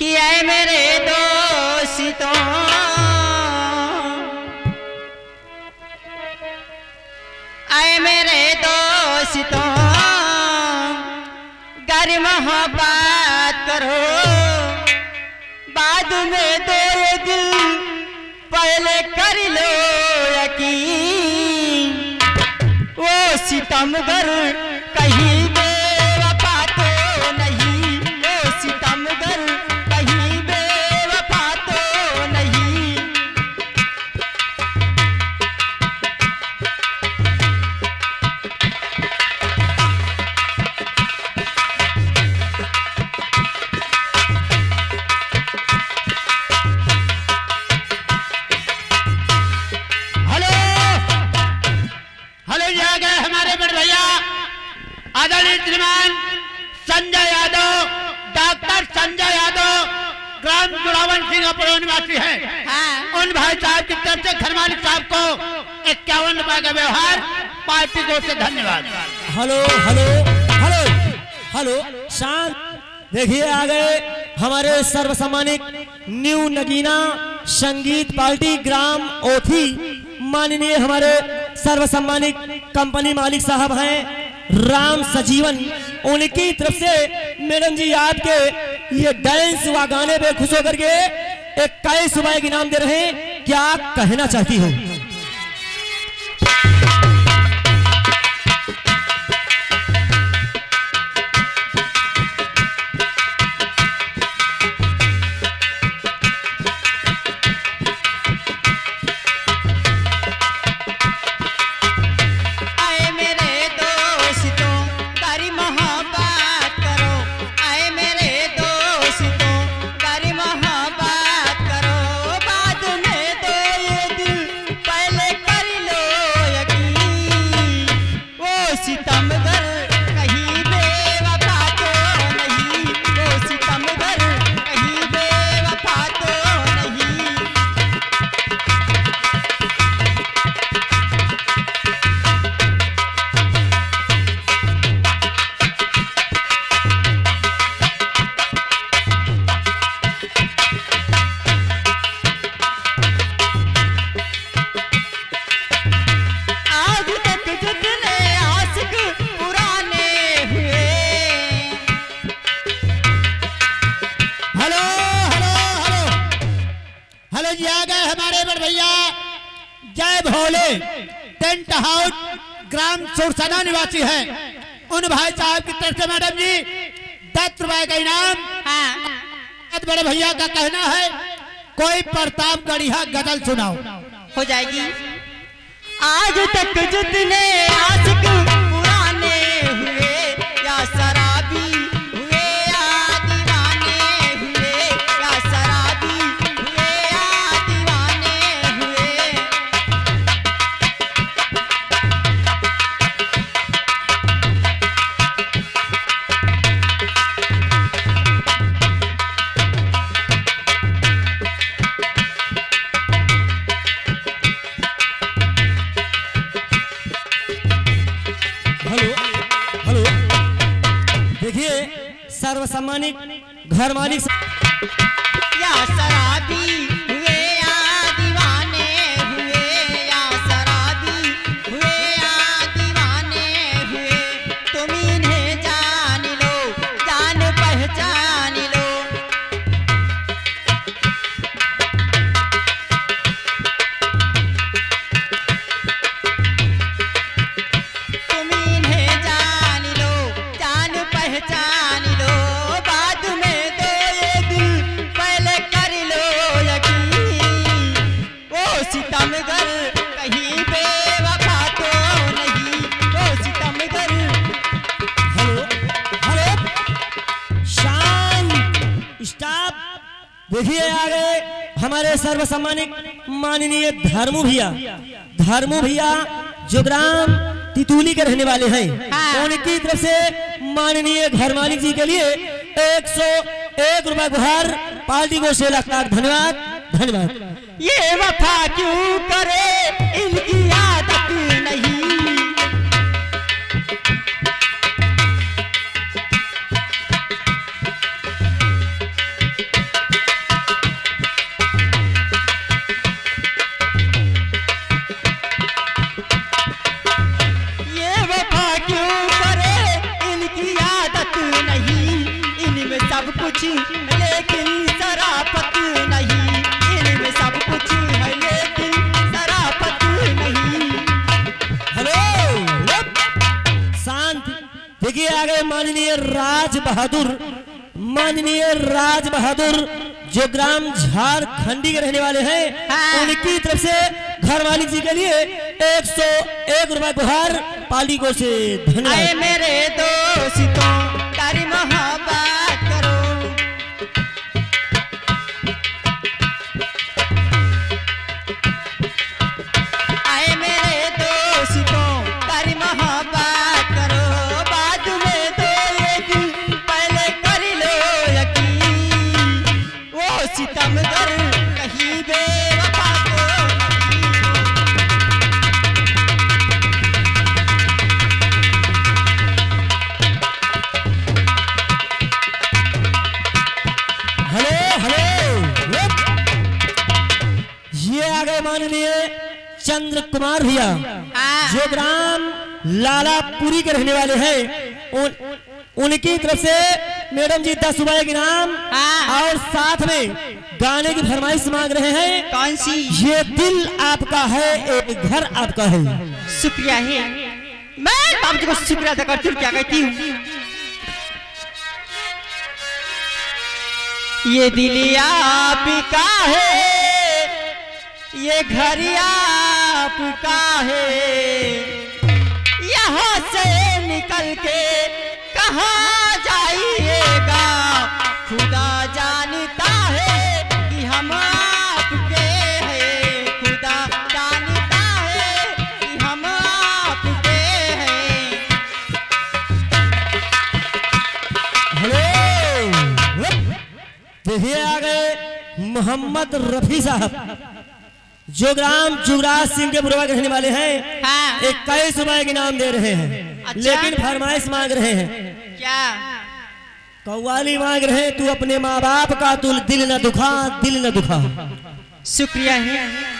कि आए मेरे दोस्तों। आए मेरे दोस्तों गर मोहब्बत करो। बाद में दो दिल पहले कर लो यकीन। वो सितमगर कहीं संजय यादव डॉक्टर संजय यादव ग्राम जुड़ावन सिंगापुर निवासी हैं। हाँ। उन भाई साहब की तरफ़ से घर मालिक साहब को इक्यावन रुपए का व्यवहार पार्टी को से धन्यवाद। हेलो हेलो हेलो हेलो शांत। देखिए आ गए हमारे सर्वसम्मानित न्यू नगीना संगीत पार्टी ग्राम ओथी माननीय हमारे सर्वसम्मानित कंपनी मालिक साहब हैं। राम सजीवन, उनकी तरफ़ से मैडम जी आपके ये डांस व गाने पे खुश होकर के इक्कीस सुबह के नाम दे रहे हैं। क्या कहना चाहती हो? जय भोले। टेंट हाउस ग्राम सुरसना निवासी है। उन भाई साहब की तरफ़ से मैडम जी दस रुपए का इनाम। हाँ। बड़े भैया का कहना है कोई प्रताप गढ़िया गज़ल सुनाओ। हो जाएगी। आज तक जितने आशिक सर्वसम्मानित घर मालिक स्टॉप देखिए आ गए हमारे सर्वसम्मानित माननीय धर्मू भैया। धर्मू भैया जो ग्राम तितुली के रहने वाले हैं। हाँ। उनकी तरफ़ से माननीय घर मालिक जी के लिए एक सौ एक रुपए गुहार पार्टी को से लाख धन्यवाद। धन्यवाद। ये वफा क्यों करे? इनकी आदत शांत। देखिए आगे माननीय राज बहादुर माननीय राज बहादुर जो ग्राम झारखंडी के रहने वाले हैं हाँ। उनकी तरफ़ से घर मालिक जी के लिए एक सौ एक रुपए गुहार पाली को से धन्यवाद। मेरे दोस्तों चंद्र कुमार भैया। जो ग्राम लालापुरी के रहने वाले हैं उन, उनकी तरफ़ से मैडम जी दस रुपए के नाम। और साथ में गाने की फरमाइश मांग रहे हैं। कौन सी? ये दिल आपका है एक घर आपका है। शुक्रिया है। मैं बाबू जी को शुक्रिया अदा करती हूँ क्या कहती हूँ? ये दिल आपका है ये घर आपका है। यहाँ से निकल के कहा जाइएगा? खुदा जानता है कि हम आपके हैं। खुदा जानता है कि हम आपके हैं। हेलो। देखिए आ गए मोहम्मद रफी साहब। जो ग्राम जुगराज सिंह के बुरवा के रहने वाले हैं। हाँ। इक्कीस रुपए के नाम दे रहे हैं। अच्छा। लेकिन फरमाइश मांग रहे हैं। क्या? कौवाली मांग रहे हैं तू अपने माँ बाप का तू दिल न दुखा दिल न दुखा। शुक्रिया। है